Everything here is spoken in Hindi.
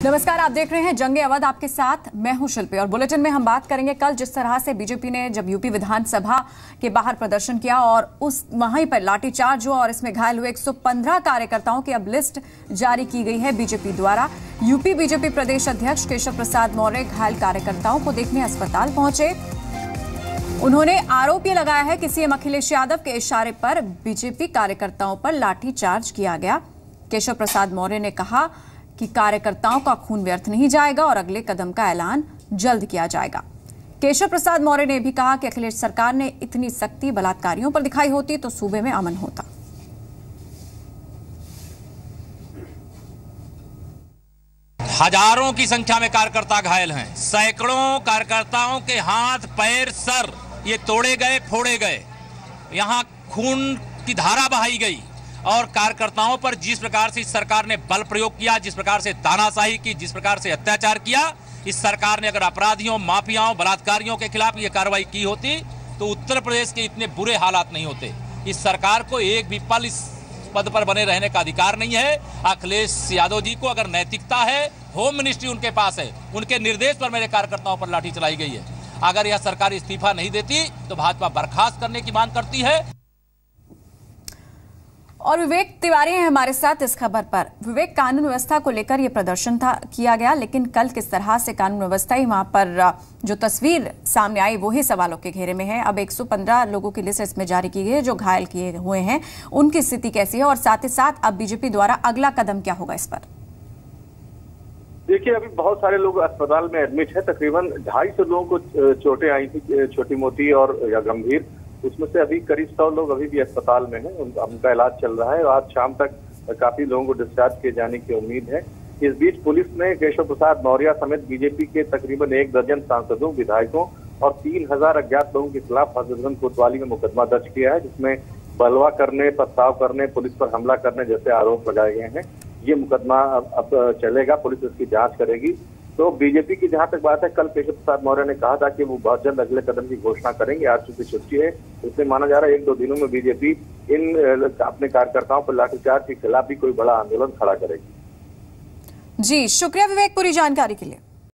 नमस्कार, आप देख रहे हैं जंगे अवध आपके साथ। मैं हूँ शिल्पी और बुलेटिन में हम बात करेंगे कल जिस तरह से बीजेपी ने जब यूपी विधानसभा के बाहर प्रदर्शन किया और उस वहीं पर लाठीचार्ज हुआ और इसमें घायल हुए 115 कार्यकर्ताओं की अब लिस्ट जारी की गई है बीजेपी द्वारा। यूपी बीजेपी प्रदेश अध्यक्ष केशव प्रसाद मौर्य घायल कार्यकर्ताओं को देखने अस्पताल पहुँचे। उन्होंने आरोप ये लगाया है कि सीएम अखिलेश यादव के इशारे पर बीजेपी कार्यकर्ताओं पर लाठीचार्ज किया गया। केशव प्रसाद मौर्य ने कहा कि कार्यकर्ताओं का खून व्यर्थ नहीं जाएगा और अगले कदम का ऐलान जल्द किया जाएगा। केशव प्रसाद मौर्य ने भी कहा कि अखिलेश सरकार ने इतनी सख्ती बलात्कारियों पर दिखाई होती तो सूबे में अमन होता। हज़ारों की संख्या में कार्यकर्ता घायल हैं। सैकड़ों कार्यकर्ताओं के हाथ, पैर, सर, ये तोड़े गए, फोड़े गए। यहाँ खून की धारा बहाई गई। और कार्यकर्ताओं पर जिस प्रकार से इस सरकार ने बल प्रयोग किया, जिस प्रकार से तानाशाही की, जिस प्रकार से अत्याचार किया, इस सरकार ने अगर अपराधियों, माफियाओं, बलात्कारियों के खिलाफ ये कार्रवाई की होती तो उत्तर प्रदेश के इतने बुरे हालात नहीं होते। इस सरकार को एक भी पल इस पद पर बने रहने का अधिकार नहीं है। अखिलेश यादव जी को अगर नैतिकता है, होम मिनिस्ट्री उनके पास है, उनके निर्देश पर मेरे कार्यकर्ताओं पर लाठी चलाई गई है। अगर यह सरकार इस्तीफा नहीं देती तो भाजपा बर्खास्त करने की मांग करती है। और विवेक तिवारी हैं हमारे साथ इस खबर पर। विवेक, कानून व्यवस्था को लेकर यह प्रदर्शन था, किया गया, लेकिन कल किस तरह से कानून व्यवस्था ही वहाँ पर जो तस्वीर सामने आई वही सवालों के घेरे में है। अब 115 लोगों की लिस्ट इसमें जारी की गई है, जो घायल किए हुए हैं। उनकी स्थिति कैसी है और साथ ही साथ अब बीजेपी द्वारा अगला कदम क्या होगा इस पर? देखिए, अभी बहुत सारे लोग अस्पताल में एडमिट है। तकरीबन ढाई सौ लोगों को चोटें आई थी छोटी मोटी और, या गंभीर। उसमें से अभी करीब सौ लोग अभी भी अस्पताल में हैं। उन, उनका इलाज चल रहा है और आज शाम तक काफ़ी लोगों को डिस्चार्ज किए जाने की उम्मीद है। इस बीच पुलिस ने केशव प्रसाद मौर्य समेत बीजेपी के तकरीबन एक दर्जन सांसदों विधायकों और तीन हज़ार अज्ञात लोगों के खिलाफ हजरतगंज कोतवाली में मुकदमा दर्ज किया है जिसमें बलवा करने पथराव करने पुलिस पर हमला करने जैसे आरोप लगाए गए हैं। ये मुकदमा अब चलेगा पुलिस इसकी जाँच करेगी। तो बीजेपी की जहाँ तक बात है, कल केशव प्रसाद मौर्य ने कहा था कि वो बहुत जल्द अगले कदम की घोषणा करेंगे। आज चुकी छुट्टी है इसमें माना जा रहा है एक दो दिनों में बीजेपी इन अपने कार्यकर्ताओं पर लाठीचार्ज के खिलाफ भी कोई बड़ा आंदोलन खड़ा करेगी। जी, शुक्रिया विवेक पूरी जानकारी के लिए।